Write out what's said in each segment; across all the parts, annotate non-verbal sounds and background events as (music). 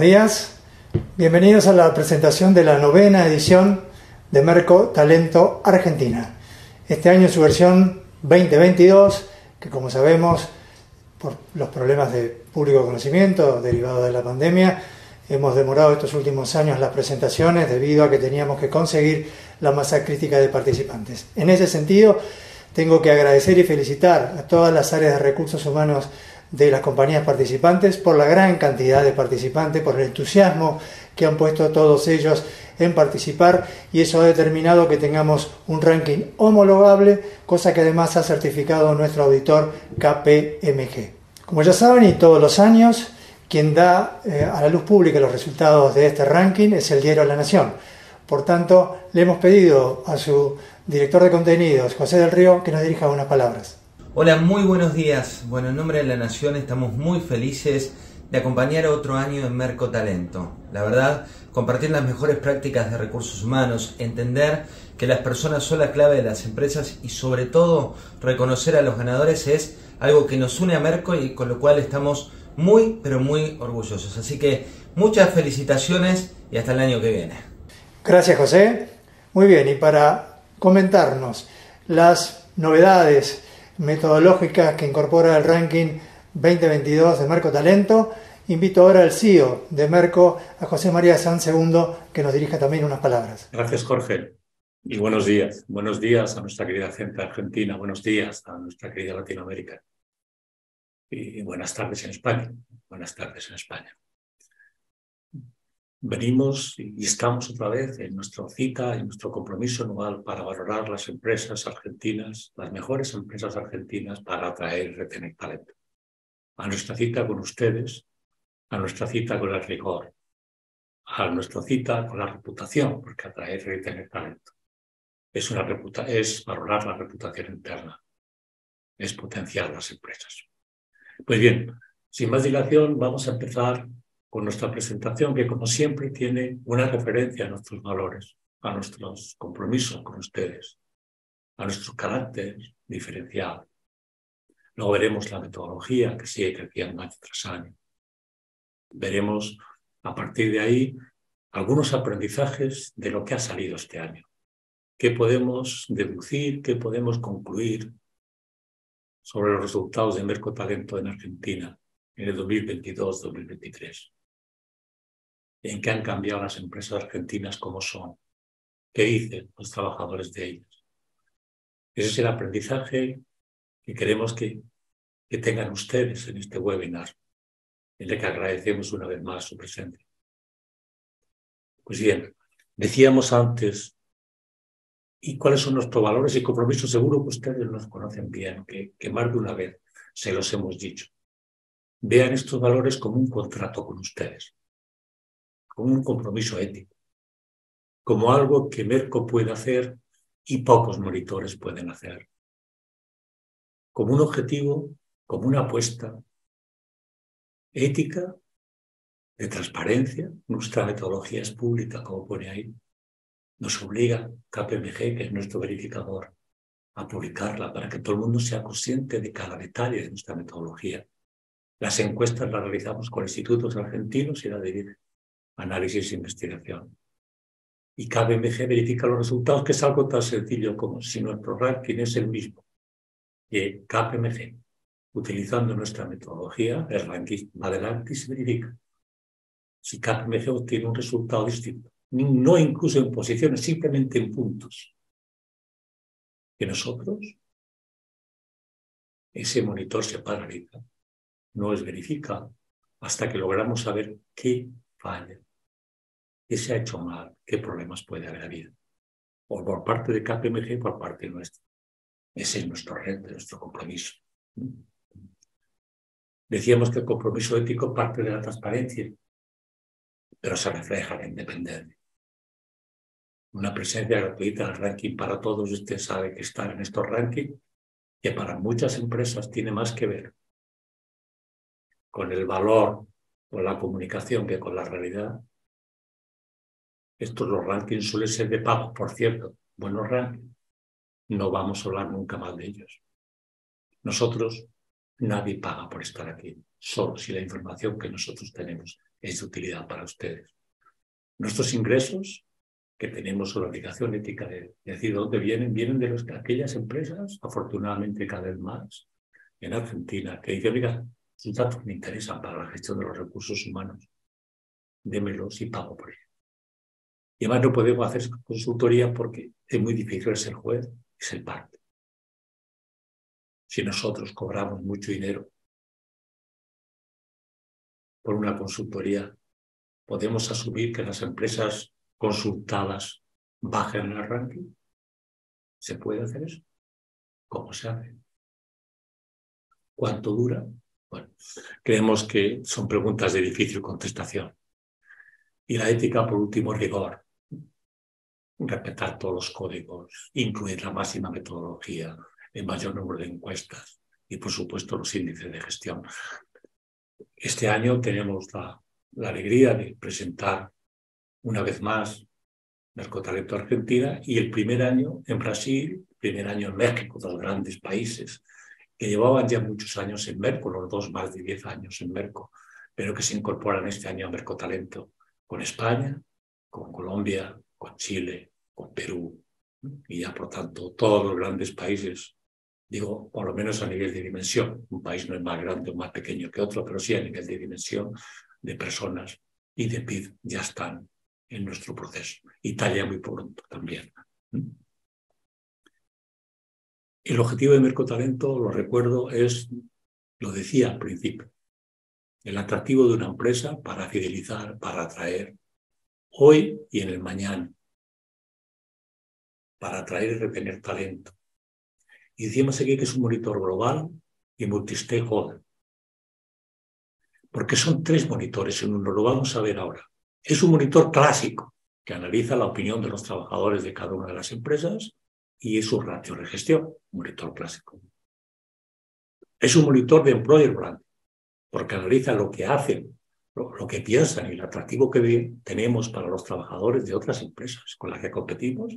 Días, bienvenidos a la presentación de la novena edición de Merco Talento Argentina. Este año su versión 2022, que como sabemos, por los problemas de público conocimiento derivados de la pandemia, hemos demorado estos últimos años las presentaciones debido a que teníamos que conseguir la masa crítica de participantes. En ese sentido, tengo que agradecer y felicitar a todas las áreas de recursos humanos de las compañías participantes por la gran cantidad de participantes, por el entusiasmo que han puesto todos ellos en participar y eso ha determinado que tengamos un ranking homologable, cosa que además ha certificado nuestro auditor KPMG. Como ya saben y todos los años, quien da eh, a la luz pública los resultados de este ranking es el diario La Nación. Por tanto, le hemos pedido a su director de contenidos, José del Río, que nos dirija unas palabras. Hola, muy buenos días. Bueno, en nombre de la Nación estamos muy felices de acompañar otro año en Merco Talento. La verdad, compartir las mejores prácticas de recursos humanos, entender que las personas son la clave de las empresas y sobre todo reconocer a los ganadores es algo que nos une a Merco y con lo cual estamos muy, pero muy orgullosos. Así que muchas felicitaciones y hasta el año que viene. Gracias, José. Muy bien, y para comentarnos las novedades, metodológicas que incorpora el ranking 2022 de Merco Talento. Invito ahora al CEO de Merco, a José María San Segundo, que nos dirija también unas palabras. Gracias, Jorge. Y buenos días. Buenos días a nuestra querida gente argentina. Buenos días a nuestra querida Latinoamérica. Y buenas tardes en España. Buenas tardes en España venimos y estamos otra vez en nuestra cita, en nuestro compromiso anual para valorar las empresas argentinas, las mejores empresas argentinas para atraer y retener talento. A nuestra cita con ustedes, a nuestra cita con el rigor, a nuestra cita con la reputación, porque atraer y retener talento es, una reputa es valorar la reputación interna, es potenciar las empresas. Pues bien, sin más dilación, vamos a empezar con nuestra presentación, que como siempre tiene una referencia a nuestros valores, a nuestros compromisos con ustedes, a nuestro carácter diferencial. Luego veremos la metodología que sigue creciendo año tras año. Veremos a partir de ahí algunos aprendizajes de lo que ha salido este año. ¿Qué podemos deducir, qué podemos concluir sobre los resultados de Mercotalento en Argentina en el 2022-2023? En qué han cambiado las empresas argentinas como son, qué dicen los trabajadores de ellas. Ese es el aprendizaje que queremos que, que tengan ustedes en este webinar, en el que agradecemos una vez más su presencia. Pues bien, decíamos antes, ¿y cuáles son nuestros valores y compromisos? Seguro que ustedes nos conocen bien, que, que más de una vez se los hemos dicho. Vean estos valores como un contrato con ustedes un compromiso ético, como algo que Merco puede hacer y pocos monitores pueden hacer, como un objetivo, como una apuesta ética, de transparencia. Nuestra metodología es pública, como pone ahí. Nos obliga KPMG, que es nuestro verificador, a publicarla para que todo el mundo sea consciente de cada detalle de nuestra metodología. Las encuestas las realizamos con institutos argentinos y la de análisis e investigación. Y KBMG verifica los resultados, que es algo tan sencillo como si nuestro ranking es el mismo que KPMG, utilizando nuestra metodología, el ranking va adelante se verifica. Si KPMG obtiene un resultado distinto, no incluso en posiciones, simplemente en puntos, que nosotros, ese monitor se paraliza, no es verificado hasta que logramos saber qué falla ¿Qué se ha hecho mal? ¿Qué problemas puede haber habido? O por parte de KPMG por parte nuestra. Ese es nuestro reto, nuestro compromiso. Decíamos que el compromiso ético parte de la transparencia, pero se refleja en la independencia. Una presencia gratuita en el ranking para todos, usted sabe que estar en estos rankings, que para muchas empresas tiene más que ver con el valor, con la comunicación que con la realidad, estos los rankings suelen ser de pago, por cierto, buenos rankings. No vamos a hablar nunca mal de ellos. Nosotros, nadie paga por estar aquí, solo si la información que nosotros tenemos es de utilidad para ustedes. Nuestros ingresos, que tenemos la obligación ética de, decir dónde vienen, vienen de aquellas empresas, afortunadamente cada vez más, en Argentina, que dicen, mira, sus datos me interesan para la gestión de los recursos humanos, démelos y pago por ello. Y además no podemos hacer consultoría porque es muy difícil ser juez y ser parte. Si nosotros cobramos mucho dinero por una consultoría, podemos asumir que las empresas consultadas bajen el ranking. ¿Se puede hacer eso? ¿Cómo se hace? ¿Cuánto dura? Bueno, creemos que son preguntas de difícil contestación. Y la ética, por último, rigor. Respetar todos los códigos, incluir la máxima metodología, el mayor número de encuestas y, por supuesto, los índices de gestión. Este año tenemos la, alegría de presentar una vez más Narcotalento Argentina y el primer año en Brasil, primer año en México, dos grandes países que llevaban ya muchos años en Merco, los dos más de 10 años en Merco, pero que se incorporan este año a Mercotalento con España, con Colombia, con Chile, Perú, y ya por tanto todos los grandes países digo, por lo menos a nivel de dimensión. Un país no es más grande o más pequeño que otro, pero sí a nivel de dimensión de personas y de PIB ya están en nuestro proceso. Italia muy pronto también. El objetivo de Mercotalento, lo recuerdo, es, lo decía al principio, el atractivo de una empresa para fidelizar, para atraer hoy y en el mañana, para atraer y retener talento, y decíamos aquí que es un monitor global y multi-stakeholder. Porque son tres monitores en uno, lo vamos a ver ahora. Es un monitor clásico que analiza la opinión de los trabajadores de cada una de las empresas y es su ratio de gestión, monitor clásico. Es un monitor de employer brand, porque analiza lo que hacen, lo que piensan y el atractivo que tenemos para los trabajadores de otras empresas con las que competimos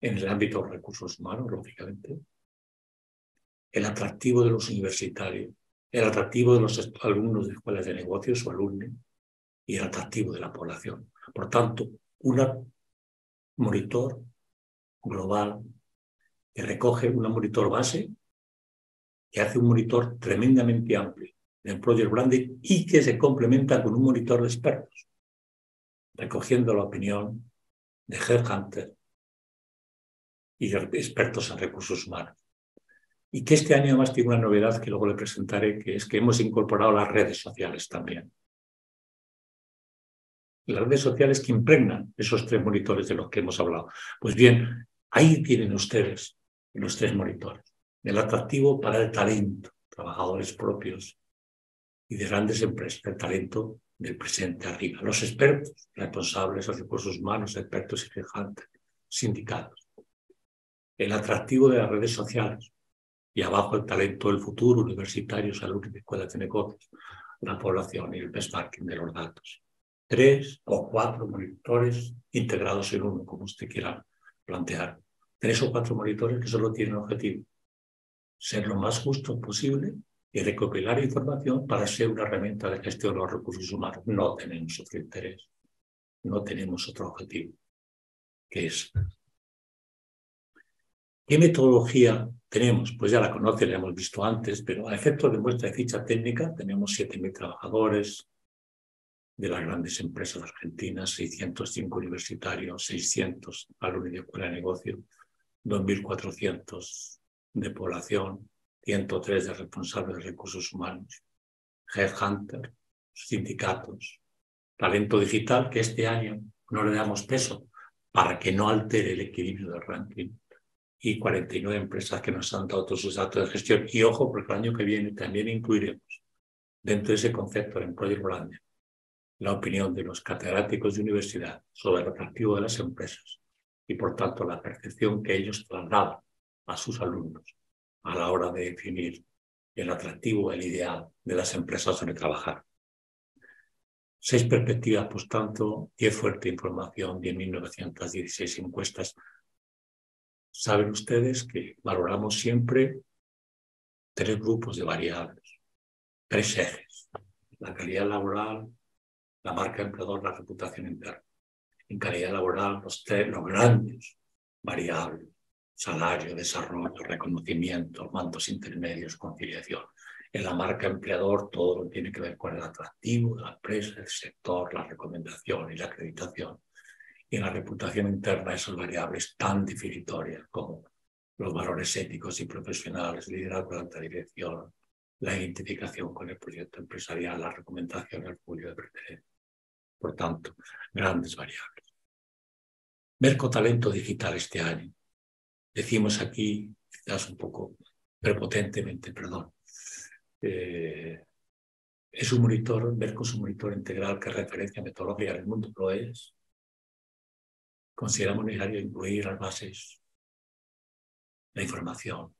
en el ámbito de los recursos humanos, lógicamente, el atractivo de los universitarios, el atractivo de los alumnos de escuelas de negocios o alumnos y el atractivo de la población. Por tanto, un monitor global que recoge un monitor base que hace un monitor tremendamente amplio del Project Branding y que se complementa con un monitor de expertos, recogiendo la opinión de Headhunter, y expertos en recursos humanos. Y que este año además tiene una novedad que luego le presentaré, que es que hemos incorporado las redes sociales también. Las redes sociales que impregnan esos tres monitores de los que hemos hablado. Pues bien, ahí tienen ustedes los tres monitores. El atractivo para el talento, trabajadores propios y de grandes empresas, el talento del presente arriba. Los expertos, responsables de recursos humanos, expertos y fijantes, sindicatos el atractivo de las redes sociales y abajo el talento del futuro, universitarios, alumnos de escuelas de negocios, la población y el benchmarking de los datos. Tres o cuatro monitores integrados en uno, como usted quiera plantear. Tres o cuatro monitores que solo tienen objetivo ser lo más justo posible y recopilar información para ser una herramienta de gestión de los recursos humanos. No tenemos otro interés, no tenemos otro objetivo, que es ¿Qué metodología tenemos? Pues ya la conocen, la hemos visto antes, pero a efectos de muestra de ficha técnica tenemos 7.000 trabajadores de las grandes empresas argentinas, 605 universitarios, 600 alumnos de escuela de negocio, 2.400 de población, 103 de responsables de recursos humanos, headhunter, sindicatos, talento digital, que este año no le damos peso para que no altere el equilibrio del ranking y 49 empresas que nos han dado todos sus datos de gestión. Y ojo, porque el año que viene también incluiremos dentro de ese concepto de Project Branding la opinión de los catedráticos de universidad sobre el atractivo de las empresas y, por tanto, la percepción que ellos trasladan a sus alumnos a la hora de definir el atractivo, el ideal de las empresas donde trabajar. Seis perspectivas, por tanto, diez fuerte información, 10.916 encuestas Saben ustedes que valoramos siempre tres grupos de variables, tres ejes. La calidad laboral, la marca empleador, la reputación interna. En calidad laboral, los, los grandes variables, salario, desarrollo, reconocimiento, mandos intermedios, conciliación. En la marca empleador todo lo tiene que ver con el atractivo de la empresa, el sector, la recomendación y la acreditación. Y en la reputación interna esas variables tan definitorias como los valores éticos y profesionales, liderazgo de alta dirección, la identificación con el proyecto empresarial, la recomendación, el julio de pertenencia. Por tanto, grandes variables. Merco Talento Digital este año. Decimos aquí, quizás un poco prepotentemente, perdón, eh, es un monitor, Merco es un monitor integral que referencia metodología del mundo, lo es. Consideramos necesario incluir las bases, la información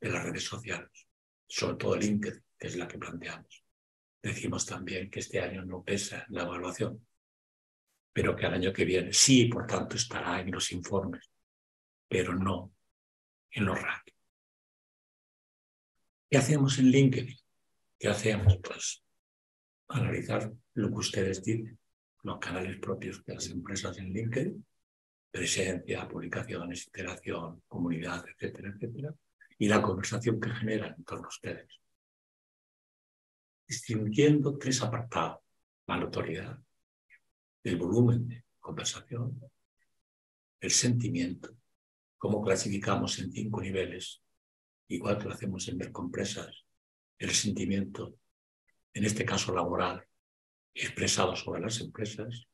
de las redes sociales, sobre todo LinkedIn, que es la que planteamos. Decimos también que este año no pesa la evaluación, pero que al año que viene sí, por tanto, estará en los informes, pero no en los rankings. ¿Qué hacemos en LinkedIn? ¿Qué hacemos? Pues analizar lo que ustedes dicen, los canales propios de las empresas en LinkedIn, presencia, publicaciones, interacción, comunidad, etcétera, etcétera, y la conversación que generan en torno a ustedes. Distinguiendo tres apartados, la notoriedad, el volumen de conversación, el sentimiento, cómo clasificamos en cinco niveles igual que lo hacemos en Mercompresas, el sentimiento, en este caso laboral, expresado sobre las empresas,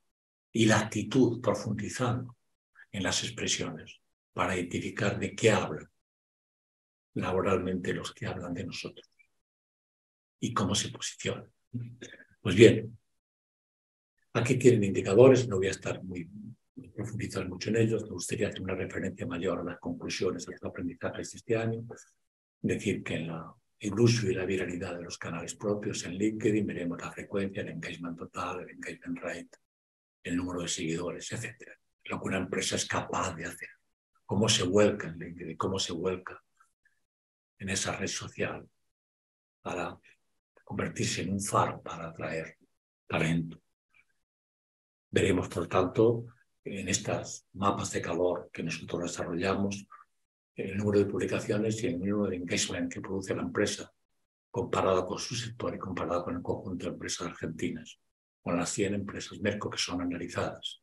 y la actitud profundizando en las expresiones para identificar de qué hablan laboralmente los que hablan de nosotros y cómo se posicionan. Pues bien, aquí tienen indicadores, no voy a estar muy, profundizar mucho en ellos, me gustaría hacer una referencia mayor a las conclusiones de los aprendizajes de este año, decir que en la, el uso y la viralidad de los canales propios en LinkedIn veremos la frecuencia, el engagement total, el engagement rate, el número de seguidores, etc. Lo que una empresa es capaz de hacer. Cómo se vuelca en LinkedIn, cómo se vuelca en esa red social para convertirse en un faro para atraer talento. Veremos, por tanto, en estas mapas de calor que nosotros desarrollamos, el número de publicaciones y el número de engagement que produce la empresa comparado con su sector y comparado con el conjunto de empresas argentinas, con las 100 empresas Merco que son analizadas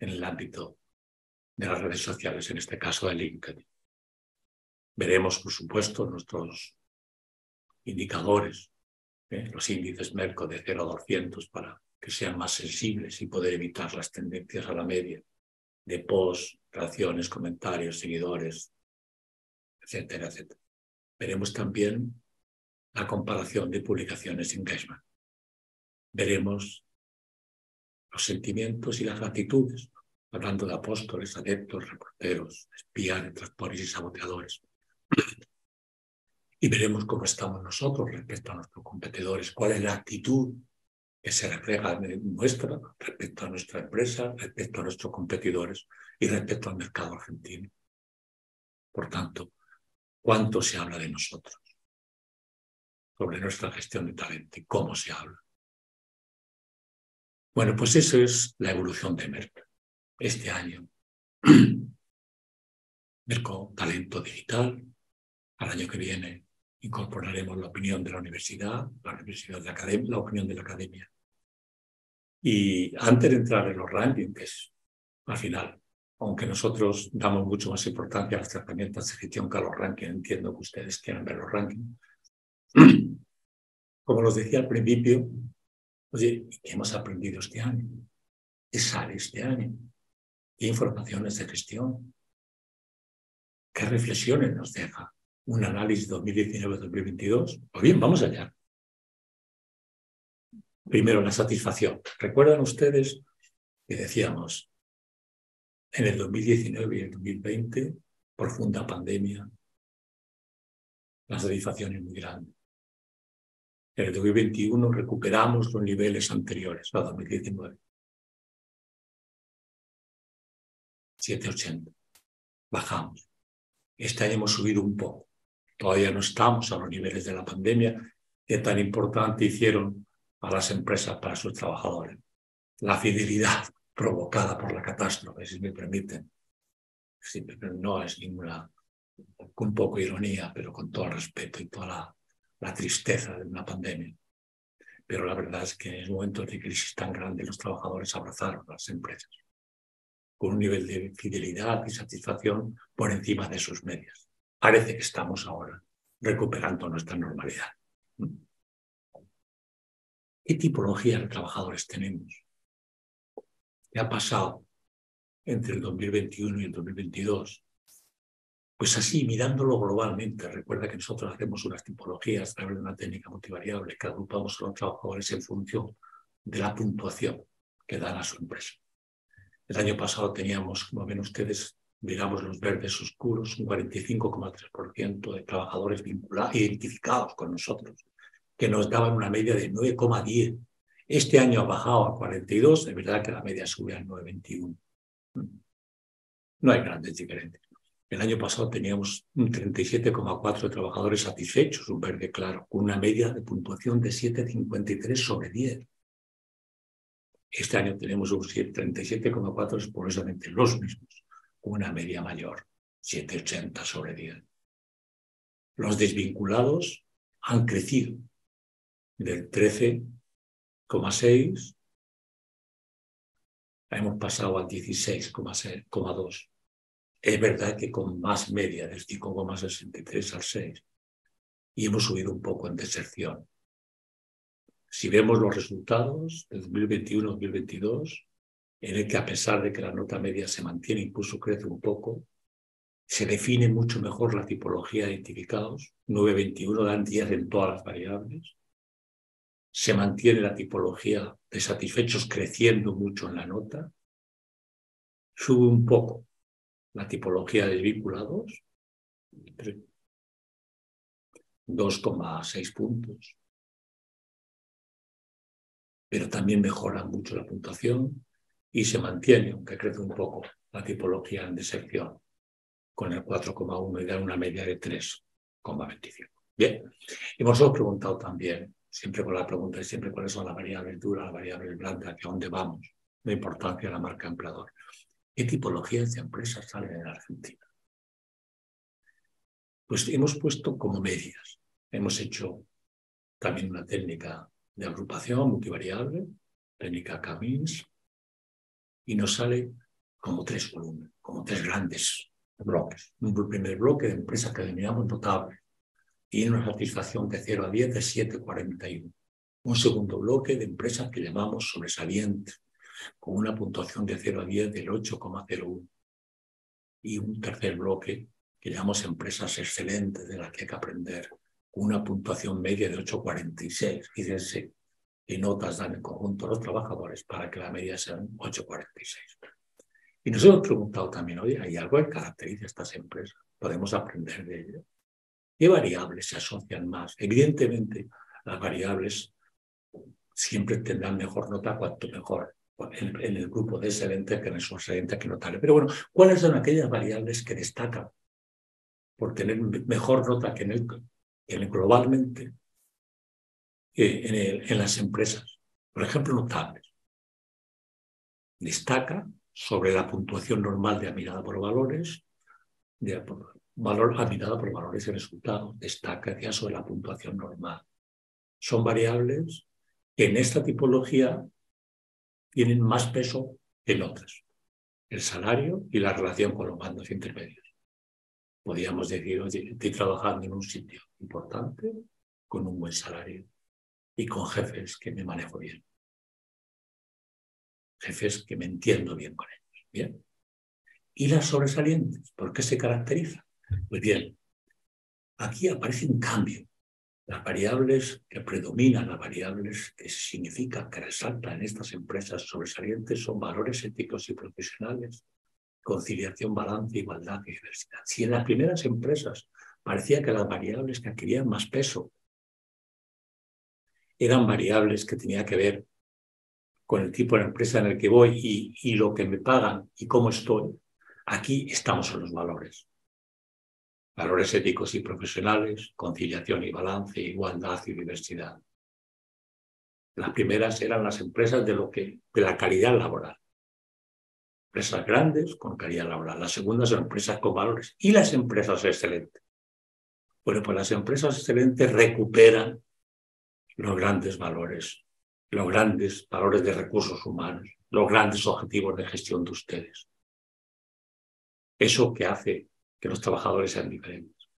en el ámbito de las redes sociales, en este caso de LinkedIn. Veremos, por supuesto, nuestros indicadores, ¿eh? los índices Merco de 0 a 200 para que sean más sensibles y poder evitar las tendencias a la media de posts, reacciones, comentarios, seguidores, etcétera, etcétera. Veremos también la comparación de publicaciones en Cashman. Veremos los sentimientos y las actitudes, hablando de apóstoles, adeptos, reporteros, espías, detractores y saboteadores. Y veremos cómo estamos nosotros respecto a nuestros competidores, cuál es la actitud que se refleja en nuestra, respecto a nuestra empresa, respecto a nuestros competidores y respecto al mercado argentino. Por tanto, cuánto se habla de nosotros, sobre nuestra gestión de talento y cómo se habla. Bueno, pues eso es la evolución de Merck. Este año, (clears throat) Merco Talento Digital. Al año que viene incorporaremos la opinión de la universidad, la universidad de academia, la opinión de la academia. Y antes de entrar en los rankings, al final, aunque nosotros damos mucho más importancia a las herramientas de gestión que a los rankings, entiendo que ustedes quieran ver los rankings. (clears throat) Como los decía al principio, ¿qué hemos aprendido este año? ¿Qué sale este año? ¿Qué informaciones de gestión? ¿Qué reflexiones nos deja un análisis 2019-2022? O bien, vamos allá. Primero, la satisfacción. ¿Recuerdan ustedes que decíamos, en el 2019 y el 2020, profunda pandemia, la satisfacción es muy grande. En el 2021 recuperamos los niveles anteriores a 2019. 780. Bajamos. Este año hemos subido un poco. Todavía no estamos a los niveles de la pandemia que tan importante hicieron a las empresas para sus trabajadores. La fidelidad provocada por la catástrofe, si me permiten. no es ninguna, con poco ironía, pero con todo el respeto y toda la, tristeza de una pandemia. Pero la verdad es que en momentos de crisis tan grande los trabajadores abrazaron a las empresas con un nivel de fidelidad y satisfacción por encima de sus medias. Parece que estamos ahora recuperando nuestra normalidad. ¿Qué tipología de trabajadores tenemos? ¿Qué ha pasado entre el 2021 y el 2022? Pues así, mirándolo globalmente, recuerda que nosotros hacemos unas tipologías a través de una técnica multivariable que agrupamos a los trabajadores en función de la puntuación que dan a su empresa. El año pasado teníamos, como ven ustedes, miramos los verdes oscuros, un 45,3% de trabajadores vinculados, identificados con nosotros, que nos daban una media de 9,10. Este año ha bajado a 42, de verdad que la media sube a 9,21. No hay grandes diferencias. El año pasado teníamos un 37,4 de trabajadores satisfechos, un verde claro, con una media de puntuación de 7,53 sobre 10. Este año tenemos un 37,4 es los mismos, con una media mayor, 7,80 sobre 10. Los desvinculados han crecido del 13,6 hemos pasado al 16,2. Es verdad que con más media, del 5,63 al 6, y hemos subido un poco en deserción. Si vemos los resultados del 2021-2022, en el que a pesar de que la nota media se mantiene, incluso crece un poco, se define mucho mejor la tipología de identificados. 921 dan 10 en todas las variables. Se mantiene la tipología de satisfechos creciendo mucho en la nota. Sube un poco la tipología de desvinculados. 2,6 puntos pero también mejora mucho la puntuación y se mantiene, aunque crece un poco, la tipología en deserción, con el 4,1 y da una media de 3,25. Bien, hemos preguntado también, siempre con la pregunta de siempre cuáles son las variables duras, las variables blandas, hacia dónde vamos, la importancia de la marca empleador. ¿Qué tipologías de empresas salen en Argentina? Pues hemos puesto como medias. Hemos hecho también una técnica de agrupación multivariable, técnica Camins, y nos sale como tres volúmenes, como tres grandes bloques. Un primer bloque de empresas que denominamos notables, y una satisfacción de 0 a 10 de 7,41. Un segundo bloque de empresas que llamamos sobresalientes, con una puntuación de 0 a 10 del 8,01. Y un tercer bloque que llamamos empresas excelentes de las que hay que aprender, una puntuación media de 8,46. Fíjense qué notas dan en conjunto los trabajadores para que la media sea 8,46. Y nos hemos preguntado también, oye, ¿hay algo que caracteriza a estas empresas? ¿Podemos aprender de ello? ¿Qué variables se asocian más? Evidentemente, las variables siempre tendrán mejor nota cuanto mejor en, el grupo de excelente que en el excelente que notable. Pero bueno, ¿cuáles son aquellas variables que destacan por tener mejor nota que en el globalmente en, en las empresas. Por ejemplo, notables. Destaca sobre la puntuación normal de mirada por valores, de valor mirada por valores y resultados. Destaca ya sobre la puntuación normal. Son variables que en esta tipología tienen más peso que en otras. El salario y la relación con los mandos intermedios podríamos decir, oye, estoy trabajando en un sitio importante con un buen salario y con jefes que me manejo bien. Jefes que me entiendo bien con ellos. Bien. ¿Y las sobresalientes? ¿Por qué se caracterizan? Pues bien, aquí aparece un cambio. Las variables que predominan, las variables que significan, que resaltan en estas empresas sobresalientes son valores éticos y profesionales, conciliación, balance, igualdad y diversidad. Si en las primeras empresas parecía que las variables que adquirían más peso eran variables que tenían que ver con el tipo de empresa en el que voy y lo que me pagan y cómo estoy, aquí estamos en los valores. Valores éticos y profesionales, conciliación y balance, igualdad y diversidad. Las primeras eran las empresas de, lo que, de la calidad laboral. Empresas grandes con calidad laboral. Las segundas son empresas con valores. Y las empresas excelentes. Bueno, pues las empresas excelentes recuperan los grandes valores, los grandes valores de recursos humanos, los grandes objetivos de gestión de ustedes. Eso que hace que los trabajadores sean diferentes.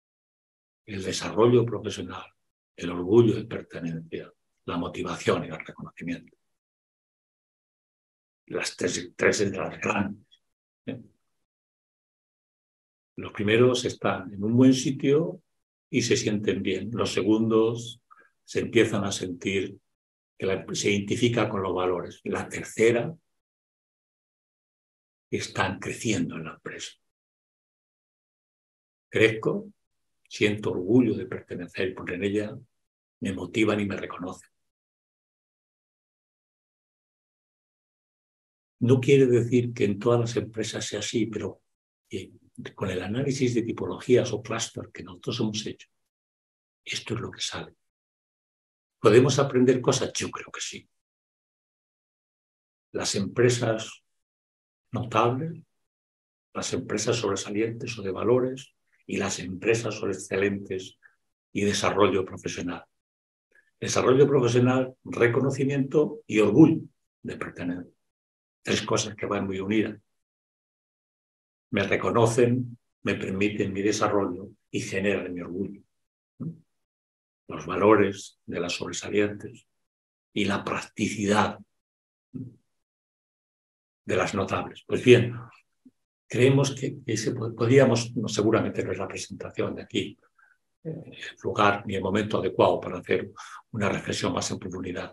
El desarrollo profesional, el orgullo de pertenencia, la motivación y el reconocimiento. Las tres, tres de las grandes. ¿eh? Los primeros están en un buen sitio y se sienten bien. Los segundos se empiezan a sentir que se identifica con los valores. La tercera están creciendo en la empresa. Crezco, siento orgullo de pertenecer porque en ella me motivan y me reconocen. No quiere decir que en todas las empresas sea así, pero con el análisis de tipologías o clúster que nosotros hemos hecho, esto es lo que sale. ¿Podemos aprender cosas? Yo creo que sí. Las empresas notables, las empresas sobresalientes o de valores y las empresas son excelentes y desarrollo profesional. Desarrollo profesional, reconocimiento y orgullo de pertenecer. Tres cosas que van muy unidas. Me reconocen, me permiten mi desarrollo y generan mi orgullo. Los valores de las sobresalientes y la practicidad de las notables. Pues bien, creemos que, ese, podríamos, no, seguramente no es la presentación de aquí, eh, el lugar ni el momento adecuado para hacer una reflexión más en profundidad.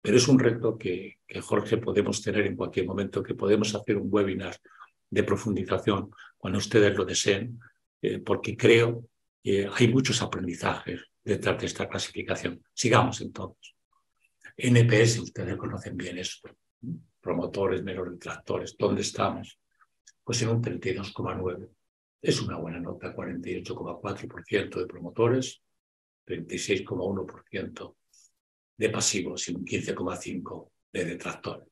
Pero es un reto que, Jorge podemos tener en cualquier momento, que podemos hacer un webinar de profundización cuando ustedes lo deseen, eh, porque creo que hay muchos aprendizajes detrás de esta clasificación. Sigamos entonces. NPS, ustedes conocen bien esto. Promotores, menos detractores. ¿Dónde estamos? Pues en un 32,9. Es una buena nota, 48,4% de promotores, 36,1% de pasivos y un 15,5% de detractores.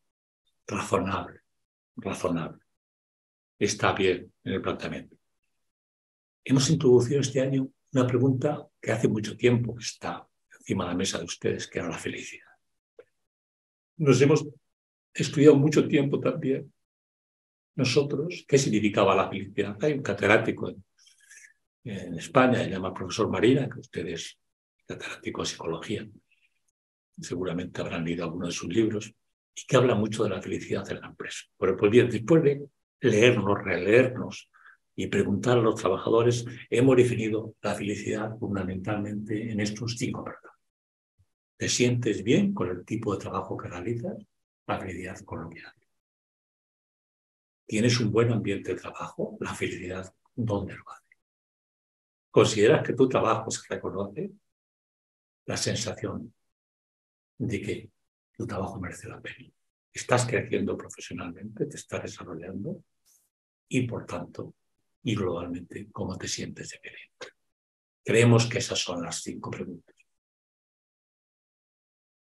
Razonable, razonable. Está bien en el planteamiento. Hemos introducido este año una pregunta que hace mucho tiempo que está encima de la mesa de ustedes, que era la felicidad. Nos hemos estudiado mucho tiempo también nosotros qué significaba la felicidad. Hay un catedrático en, España, se llama profesor Marina, que ustedes catedrático de psicología, seguramente habrán leído algunos de sus libros, y que habla mucho de la felicidad en la empresa. Pero pues bien, después de leernos, releernos y preguntar a los trabajadores, hemos definido la felicidad fundamentalmente en estos cinco apartados. ¿Te sientes bien con el tipo de trabajo que realizas? La felicidad con lo que haces. ¿Tienes un buen ambiente de trabajo? La felicidad, ¿dónde lo haces? ¿Consideras que tu trabajo se reconoce? La sensación de que tu trabajo merece la pena. Estás creciendo profesionalmente, te estás desarrollando y, por tanto, y globalmente, cómo te sientes de feliz. Creemos que esas son las cinco preguntas.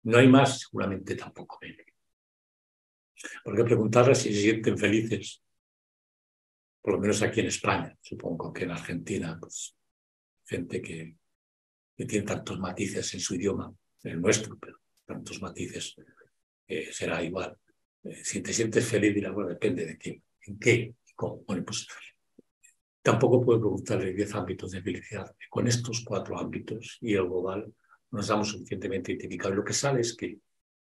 No hay más, seguramente tampoco menos. Porque preguntarles si se sienten felices, por lo menos aquí en España, supongo que en Argentina, pues gente que, que tiene tantos matices en su idioma, en el nuestro, pero tantos matices, eh, será igual. Eh, si te sientes feliz, dirás, bueno, depende de qué, en qué, cómo. Bueno, pues tampoco puedo preguntarle 10 ámbitos de felicidad. Con estos cuatro ámbitos y el global nos damos suficientemente identificados. Lo que sale es que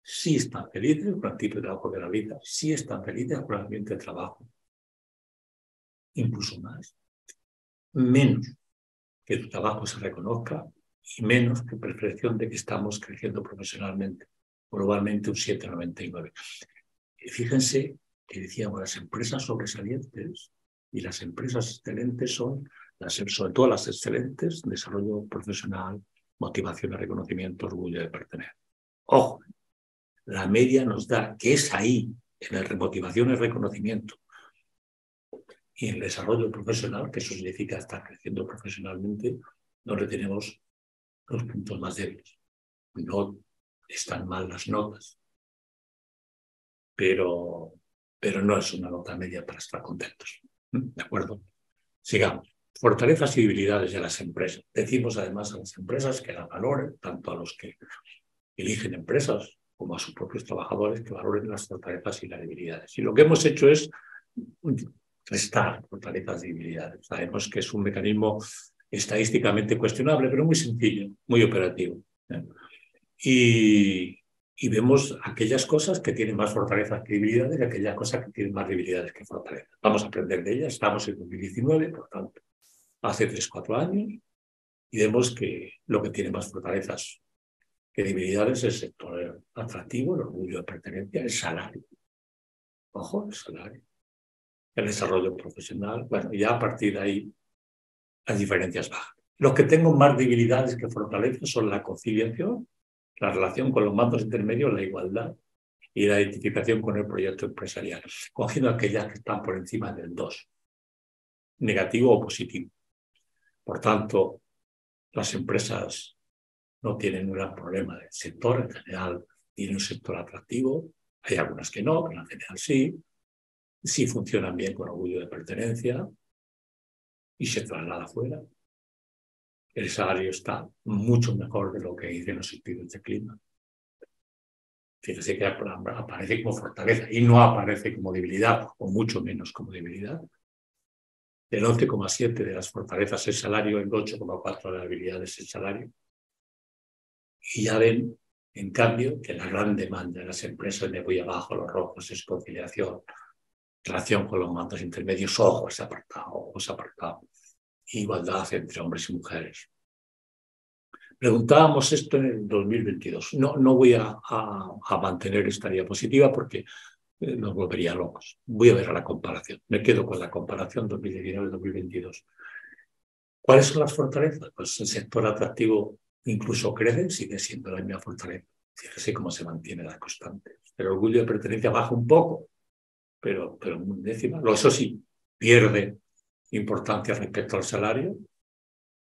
sí están felices con el tipo de trabajo la vida, sí están felices con el ambiente de trabajo, incluso más, menos que tu trabajo se reconozca y menos que percepción de que estamos creciendo profesionalmente, globalmente un 7,99. Fíjense que decíamos, las empresas sobresalientes y las empresas excelentes son, las, sobre todo las excelentes, desarrollo profesional, motivación reconocimiento, orgullo de pertenecer. Ojo, la media nos da que es ahí, en la remotivación y reconocimiento, y en el desarrollo profesional, que eso significa estar creciendo profesionalmente, donde tenemos los puntos más débiles. No están mal las notas, pero, pero no es una nota media para estar contentos. ¿De acuerdo? Sigamos. Fortalezas y debilidades de las empresas. Decimos además a las empresas que las valoren, tanto a los que eligen empresas como a sus propios trabajadores, que valoren las fortalezas y las debilidades. Y lo que hemos hecho es restar fortalezas y debilidades. Sabemos que es un mecanismo estadísticamente cuestionable, pero muy sencillo, muy operativo. ¿eh? Y, y, vemos aquellas cosas que tienen más fortalezas que debilidades y aquellas cosas que tienen más debilidades que fortalezas. Vamos a aprender de ellas. Estamos en 2019, por tanto, hace 3-4 años, y vemos que lo que tiene más fortalezas que debilidades es el sector atractivo, el orgullo de pertenencia, el salario. Ojo, el salario. El desarrollo profesional. Bueno, ya a partir de ahí las diferencias bajan. Los que tengo más debilidades que fortalezas son la conciliación, la relación con los mandos intermedios, la igualdad y la identificación con el proyecto empresarial, cogiendo aquellas que están por encima del 2, negativo o positivo. Por tanto, las empresas no tienen un gran problema del sector, en general tienen un sector atractivo, hay algunas que no, pero en general sí, sí funcionan bien con orgullo de pertenencia, y se traslada afuera. El salario está mucho mejor de lo que dicen los estudios de clima. Fíjese que aparece como fortaleza y no aparece como debilidad, o mucho menos como debilidad. El 11,7 de las fortalezas es el salario, el 8,4 de las debilidades es el salario. Y ya ven, en cambio, que la gran demanda de las empresas de voy abajo, los rojos, es conciliación, relación con los mandos intermedios, ojo, ese apartado, ojo, ese apartado. Igualdad entre hombres y mujeres. Preguntábamos esto en el 2022. No, no voy a, a, mantener esta diapositiva porque eh, nos volvería locos. Voy a ver a la comparación. Me quedo con la comparación 2019-2022. ¿Cuáles son las fortalezas? Pues el sector atractivo incluso crece, sigue siendo la misma fortaleza. Fíjese cómo se mantiene la constante. El orgullo de pertenencia baja un poco, pero, pero un décima. Eso sí, pierde importancia respecto al salario,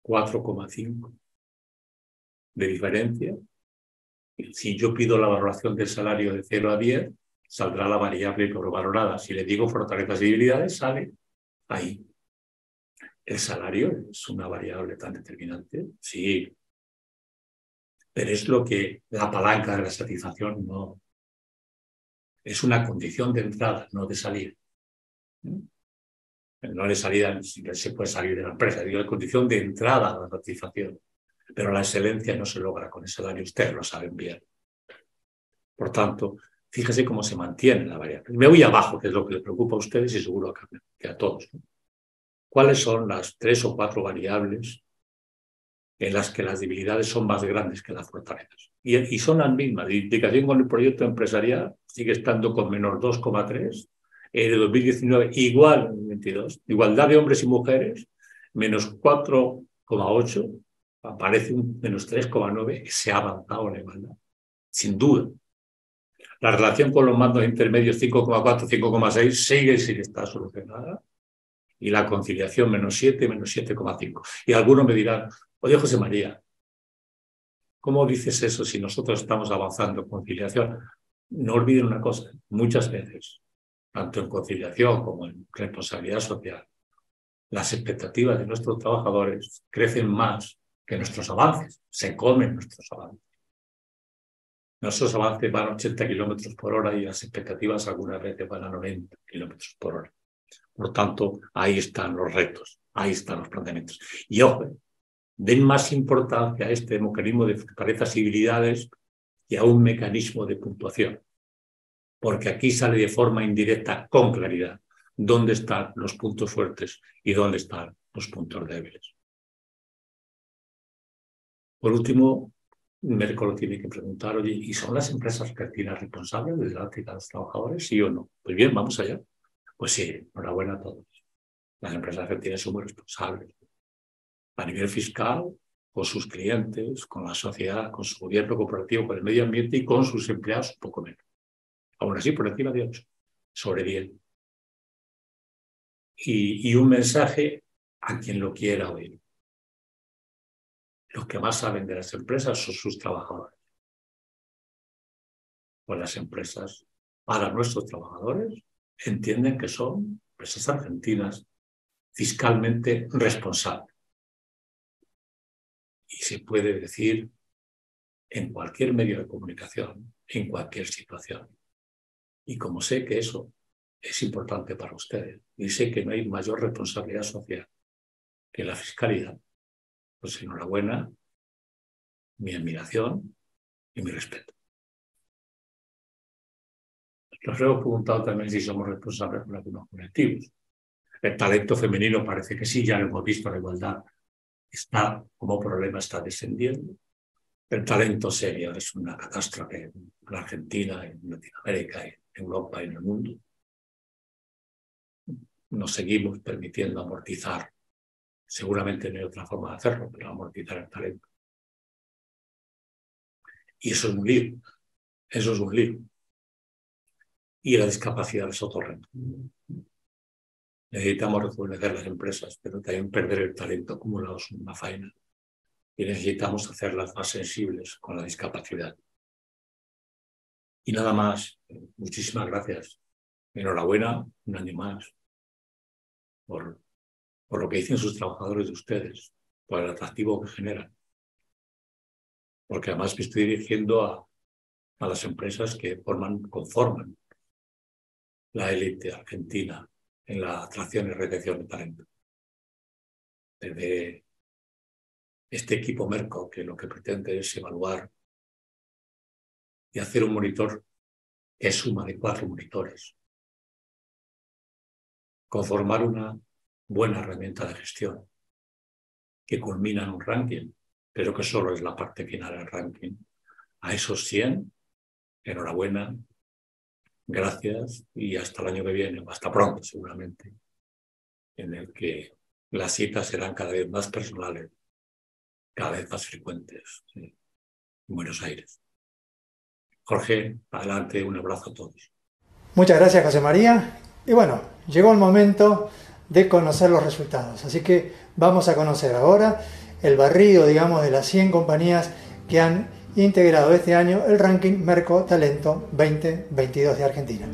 4,5 de diferencia. Si yo pido la valoración del salario de 0 a 10, saldrá la variable valorada. Si le digo fortalezas y debilidades, sale ahí. ¿El salario es una variable tan determinante? Sí. Es lo que la palanca de la satisfacción no, es una condición de entrada, no de salida. No de salida, se puede salir de la empresa, digo, de condición de entrada a la satisfacción. Pero la excelencia no se logra con el salario, ustedes lo saben bien. Por tanto, fíjese cómo se mantiene la variable. Me voy abajo, que es lo que les preocupa a ustedes y seguro que a todos. ¿Cuáles son las tres o cuatro variables en las que las debilidades son más grandes que las fortalezas. Y, son las mismas. La indicación con el proyecto empresarial sigue estando con menos 2,3. En el 2019 igual en 2022. Igualdad de hombres y mujeres, menos 4,8. Aparece un menos 3,9. Se ha avanzado la igualdad. Sin duda. La relación con los mandos intermedios 5,4, 5,6 sigue sin estar solucionada. Y la conciliación menos 7, menos 7,5. Y algunos me dirán, Oye, José María, ¿cómo dices eso si nosotros estamos avanzando en conciliación? No olviden una cosa, muchas veces, tanto en conciliación como en responsabilidad social, las expectativas de nuestros trabajadores crecen más que nuestros avances, se comen nuestros avances. Nuestros avances van a 80 kilómetros por hora y las expectativas algunas veces van a 90 kilómetros por hora. Por tanto, ahí están los retos, ahí están los planteamientos. Y ojo, den más importancia a este mecanismo de fortalezas y habilidades que a un mecanismo de puntuación. Porque aquí sale de forma indirecta, con claridad, dónde están los puntos fuertes y dónde están los puntos débiles. Por último, Merco lo tiene que preguntar, oye, ¿y son las empresas argentinas responsables de la ética de los trabajadores, sí o no? Pues bien, vamos allá. Pues sí, enhorabuena a todos. Las empresas argentinas son muy responsables a nivel fiscal, con sus clientes, con la sociedad, con su gobierno cooperativo, con el medio ambiente y con sus empleados, un poco menos. Aún así, por encima de 8, sobre 10. Y, y un mensaje a quien lo quiera oír. Los que más saben de las empresas son sus trabajadores. pues las empresas para nuestros trabajadores entienden que son empresas argentinas fiscalmente responsables. Y se puede decir en cualquier medio de comunicación, en cualquier situación. Y como sé que eso es importante para ustedes y sé que no hay mayor responsabilidad social que la fiscalidad, pues enhorabuena, mi admiración y mi respeto. Nos hemos preguntado también si somos responsables por algunos colectivos. El talento femenino parece que sí, ya lo hemos visto, la igualdad está como problema, está descendiendo. El talento serio es una catástrofe en Argentina, en Latinoamérica, en Europa y en el mundo. Nos seguimos permitiendo amortizar. Seguramente no hay otra forma de hacerlo, pero amortizar el talento. Y eso es un lío. Eso es un lío y la discapacidad es otro reto. Necesitamos rejuvenecer las empresas, pero también perder el talento acumulado es una faena. Y necesitamos hacerlas más sensibles con la discapacidad. Y nada más, muchísimas gracias. Enhorabuena, un año más, por, por lo que dicen sus trabajadores de ustedes, por el atractivo que generan. Porque además me estoy dirigiendo a, a las empresas que forman, conforman la élite argentina en la atracción y retención de talento. Desde este equipo Merco, que lo que pretende es evaluar y hacer un monitor que suma de cuatro monitores. Conformar una buena herramienta de gestión que culmina en un ranking, pero que solo es la parte final del ranking. A esos 100, enhorabuena, Gracias y hasta el año que viene, hasta pronto seguramente, en el que las citas serán cada vez más personales, cada vez más frecuentes en Buenos Aires. Jorge, adelante, un abrazo a todos. Muchas gracias, José María. Y bueno, llegó el momento de conocer los resultados. Así que vamos a conocer ahora el barrido, digamos, de las 100 compañías que han integrado este año el ranking Merco Talento 2022 de Argentina.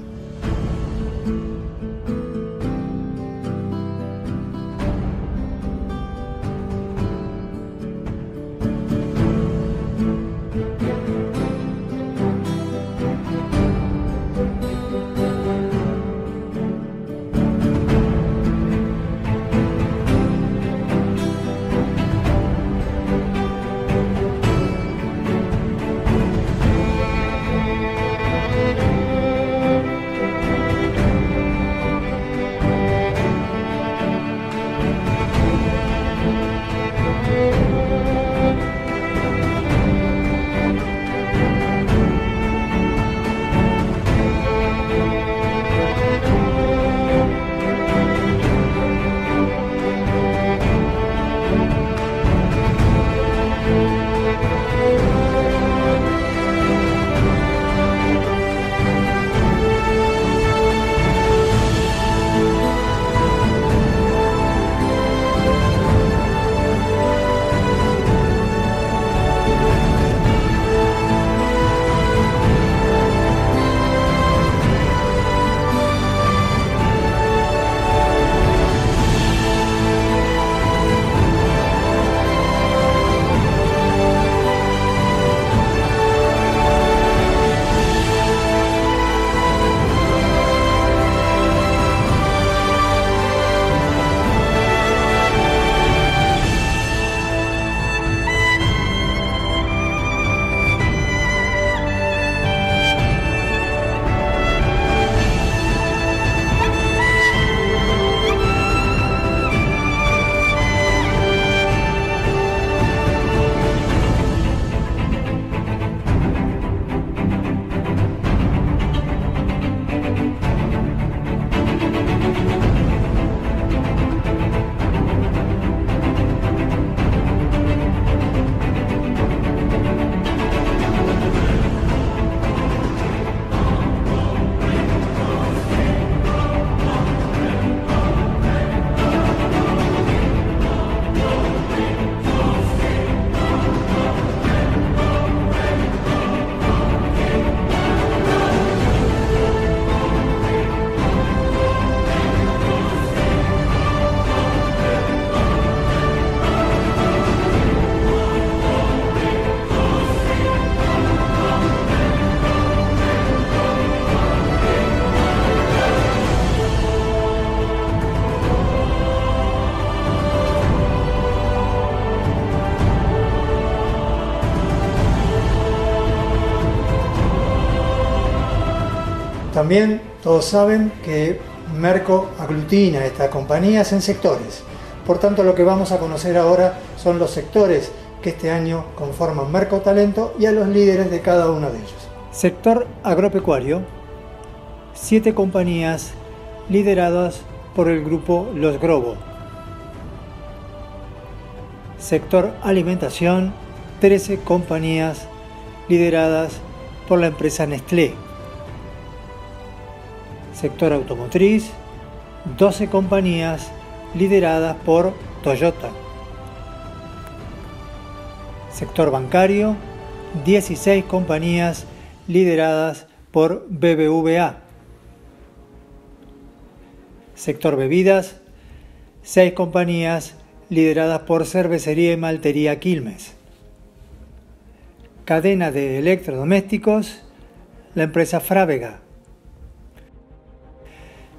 También todos saben que Merco aglutina estas compañías en sectores. Por tanto, lo que vamos a conocer ahora son los sectores que este año conforman Merco Talento y a los líderes de cada uno de ellos. Sector agropecuario. Siete compañías lideradas por el grupo Los Grobo. Sector alimentación. 13 compañías lideradas por la empresa Nestlé. Sector automotriz. 12 compañías lideradas por Toyota. Sector bancario, 16 compañías lideradas por BBVA. Sector bebidas, 6 compañías lideradas por Cervecería y Maltería Quilmes. Cadena de electrodomésticos, la empresa Frávega.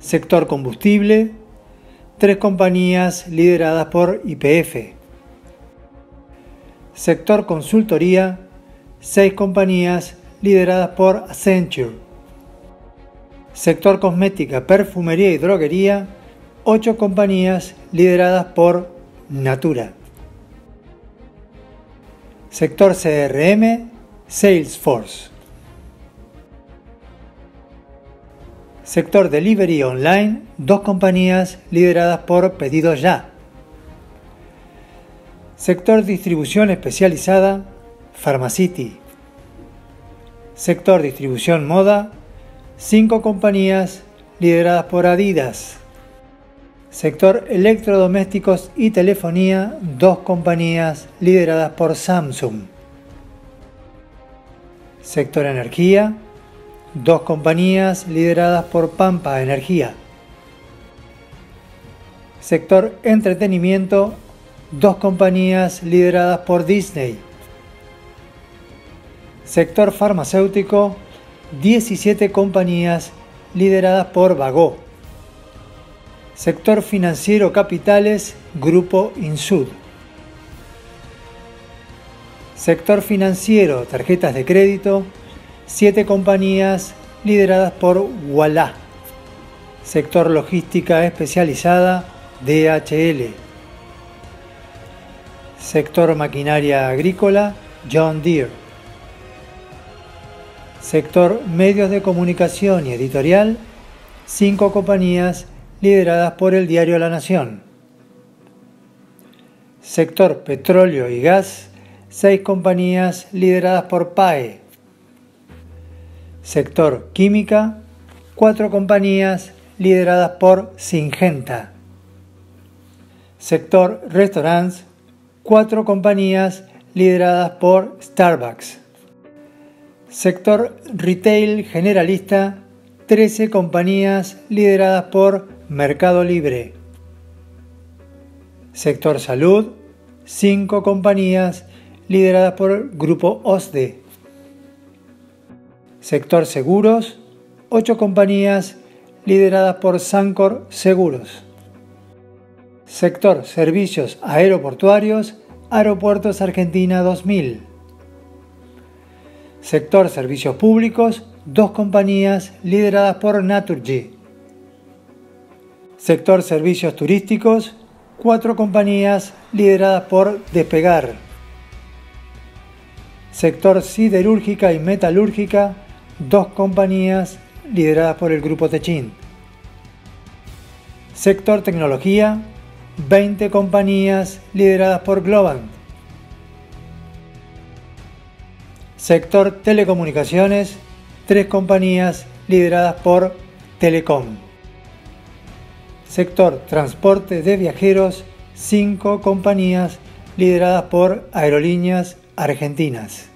Sector combustible, tres compañías lideradas por IPF. Sector consultoría, seis compañías lideradas por Accenture. Sector cosmética, perfumería y droguería, ocho compañías lideradas por Natura. Sector CRM, Salesforce. Sector delivery online, dos compañías lideradas por Pedidos Ya. Sector distribución especializada, Pharmacity. Sector distribución moda, cinco compañías lideradas por Adidas. Sector electrodomésticos y telefonía, dos compañías lideradas por Samsung. Sector energía, dos compañías lideradas por Pampa Energía. Sector entretenimiento, dos compañías lideradas por Disney. Sector farmacéutico, 17 compañías lideradas por Vago. Sector financiero capitales, Grupo Insud. Sector financiero, tarjetas de crédito, 7 compañías lideradas por Walla. Sector logística especializada, DHL. Sector maquinaria agrícola, John Deere. Sector medios de comunicación y editorial, cinco compañías lideradas por el diario La Nación. Sector petróleo y gas, seis compañías lideradas por PAE. Sector química, cuatro compañías lideradas por Singenta. Sector restaurants, cuatro compañías lideradas por Starbucks. Sector retail generalista, 13 compañías lideradas por Mercado Libre. Sector salud, 5 compañías lideradas por Grupo OSDE. Sector seguros, 8 compañías lideradas por Sancor Seguros. Sector Servicios Aeroportuarios, Aeropuertos Argentina 2000. Sector Servicios Públicos, dos compañías lideradas por Naturgy. Sector Servicios Turísticos, cuatro compañías lideradas por Despegar. Sector Siderúrgica y Metalúrgica, dos compañías lideradas por el Grupo Techin. Sector Tecnología, 20 compañías lideradas por Globant. Sector telecomunicaciones, 3 compañías lideradas por Telecom. Sector transporte de viajeros, 5 compañías lideradas por Aerolíneas Argentinas.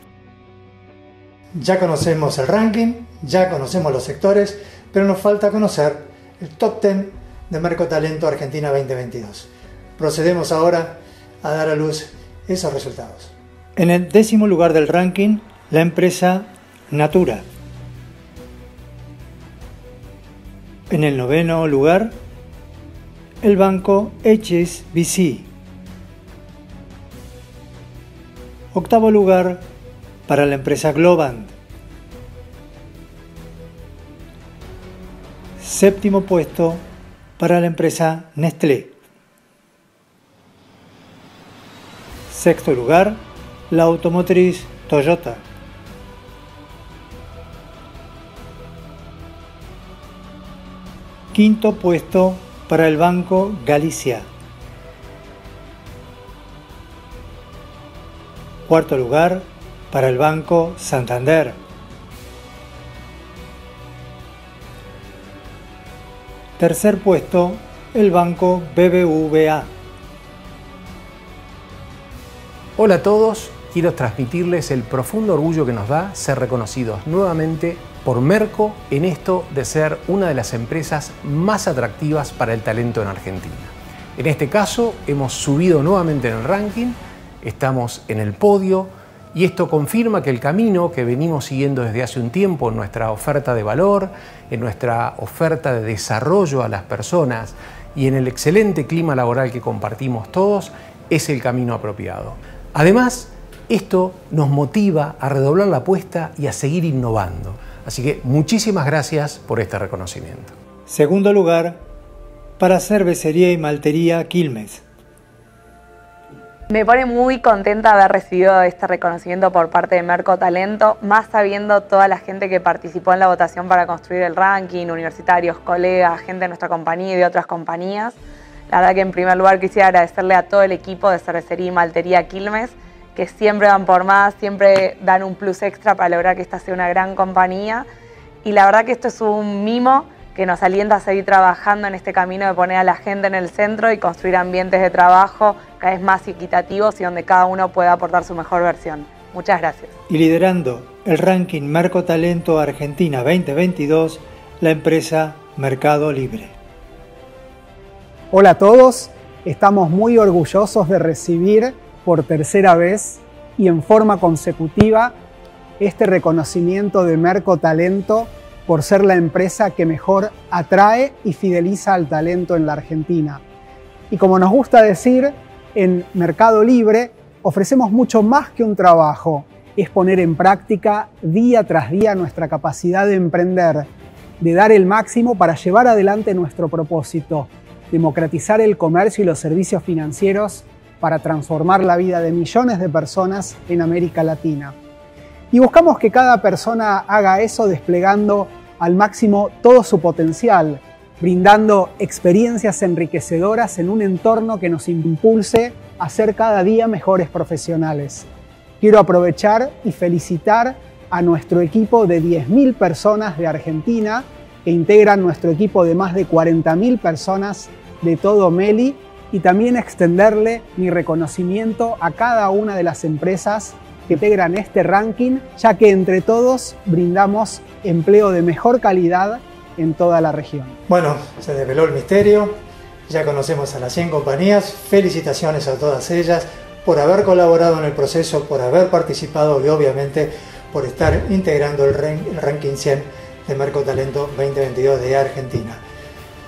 Ya conocemos el ranking, ya conocemos los sectores, pero nos falta conocer el top 10 de Merco Talento Argentina 2022. Procedemos ahora a dar a luz esos resultados. En el décimo lugar del ranking, la empresa Natura. En el noveno lugar, el banco HSBC. Octavo lugar para la empresa Globant. Séptimo puesto para la empresa Nestlé. Sexto lugar, la automotriz Toyota. Quinto puesto para el Banco Galicia. Cuarto lugar para el Banco Santander. Tercer puesto, el Banco BBVA. Hola a todos, quiero transmitirles el profundo orgullo que nos da ser reconocidos nuevamente por Merco en esto de ser una de las empresas más atractivas para el talento en Argentina. En este caso hemos subido nuevamente en el ranking, estamos en el podio y esto confirma que el camino que venimos siguiendo desde hace un tiempo en nuestra oferta de valor, en nuestra oferta de desarrollo a las personas y en el excelente clima laboral que compartimos todos es el camino apropiado. Además, esto nos motiva a redoblar la apuesta y a seguir innovando. Así que muchísimas gracias por este reconocimiento. Segundo lugar, para cervecería y maltería Quilmes. Me pone muy contenta haber recibido este reconocimiento por parte de Merco Talento, más sabiendo toda la gente que participó en la votación para construir el ranking, universitarios, colegas, gente de nuestra compañía y de otras compañías. La verdad que en primer lugar quisiera agradecerle a todo el equipo de Cervecería y Maltería Quilmes, que siempre van por más, siempre dan un plus extra para lograr que esta sea una gran compañía. Y la verdad que esto es un mimo que nos alienta a seguir trabajando en este camino de poner a la gente en el centro y construir ambientes de trabajo cada vez más equitativos y donde cada uno pueda aportar su mejor versión. Muchas gracias. Y liderando el ranking Merco Talento Argentina 2022, la empresa Mercado Libre. Hola a todos, estamos muy orgullosos de recibir por tercera vez y en forma consecutiva este reconocimiento de Merco Talento por ser la empresa que mejor atrae y fideliza al talento en la Argentina. Y como nos gusta decir, en Mercado Libre ofrecemos mucho más que un trabajo, es poner en práctica día tras día nuestra capacidad de emprender, de dar el máximo para llevar adelante nuestro propósito, democratizar el comercio y los servicios financieros para transformar la vida de millones de personas en América Latina. Y buscamos que cada persona haga eso desplegando al máximo todo su potencial, brindando experiencias enriquecedoras en un entorno que nos impulse a ser cada día mejores profesionales. Quiero aprovechar y felicitar a nuestro equipo de 10.000 personas de Argentina que integran nuestro equipo de más de 40.000 personas de todo Meli y también extenderle mi reconocimiento a cada una de las empresas que integran este ranking, ya que entre todos brindamos empleo de mejor calidad en toda la región. Bueno, se desveló el misterio, ya conocemos a las 100 compañías, felicitaciones a todas ellas por haber colaborado en el proceso, por haber participado y obviamente por estar integrando el, ranking 100 de Merco Talento 2022 de Argentina.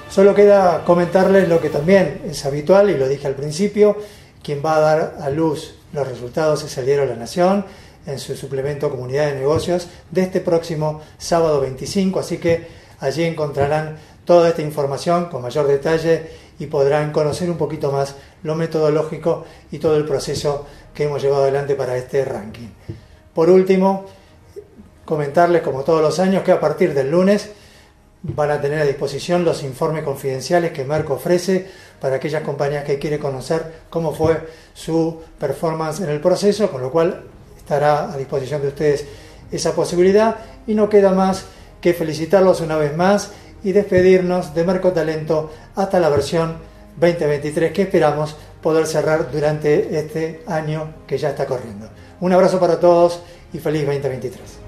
Solo queda comentarles lo que también es habitual y lo dije al principio, quien va a dar a luz los resultados es el diario La Nación en su suplemento Comunidad de Negocios de este próximo sábado 25, así que allí encontrarán toda esta información con mayor detalle y podrán conocer un poquito más lo metodológico y todo el proceso que hemos llevado adelante para este ranking. Por último, comentarles como todos los años que a partir del lunes van a tener a disposición los informes confidenciales que Merco ofrece para aquellas compañías que quieren conocer cómo fue su performance en el proceso, con lo cual estará a disposición de ustedes esa posibilidad y no queda más que felicitarlos una vez más y despedirnos de Merco Talento hasta la versión 2023 que esperamos poder cerrar durante este año que ya está corriendo. Un abrazo para todos y feliz 2023.